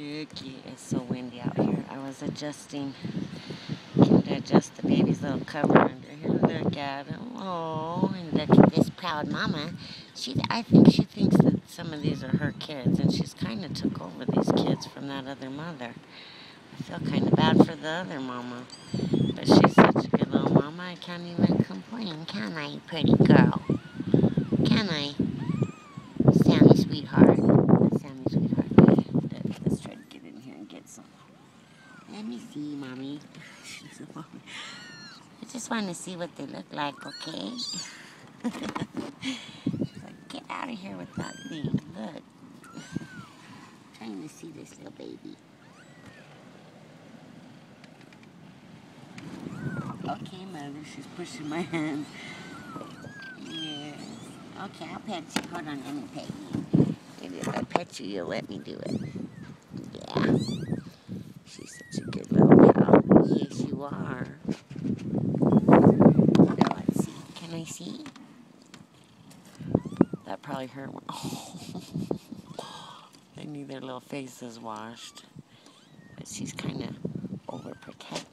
Looky, it's so windy out here. I was adjusting, trying to adjust the baby's little cover under here. Look at him. Oh, and look at this proud mama. She, I think she thinks that some of these are her kids, and she's kind of took over these kids from that other mother. I feel kind of bad for the other mama, but she's such a good little mama. I can't even complain, can I, pretty girl? Can I? Sammy, sweetheart. Sammy, sweetheart. Let- Let's try to get in here and get some. Let me see, mommy. I just want to see what they look like, okay? Get out of here with that thing. Look. I'm trying to see this little baby. Okay, mother, she's pushing my hand. Yes. Okay, I'll pet you. Hold on, let me pet you. If I pet you, you'll let me do it. Yeah. She's such a good little pal. Yes, you are. Now, let's see. That probably hurt. they need their little faces washed. But she's kind of overprotected.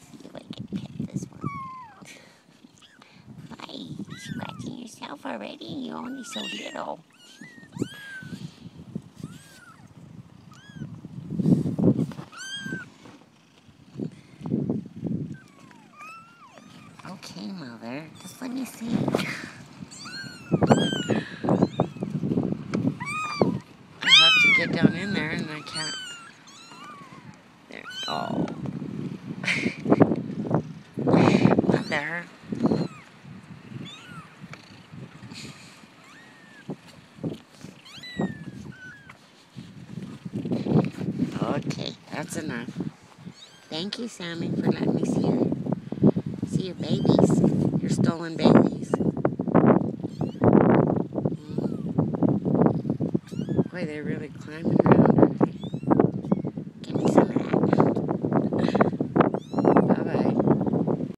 See if I can pet this one. Hi, you scratching yourself already? You're only so little. Okay, mother, just let me see. I have to get down in there and I can't. There. Oh. mother. Okay, that's enough. Thank you, Sammy, for letting me see your see your babies, your stolen babies. Boy, they're really climbing around.